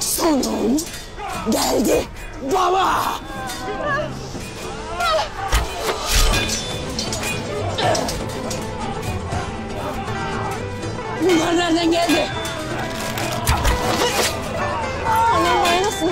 Sonun geldi baba. Bunlar nereden geldi? Anam dayanasın.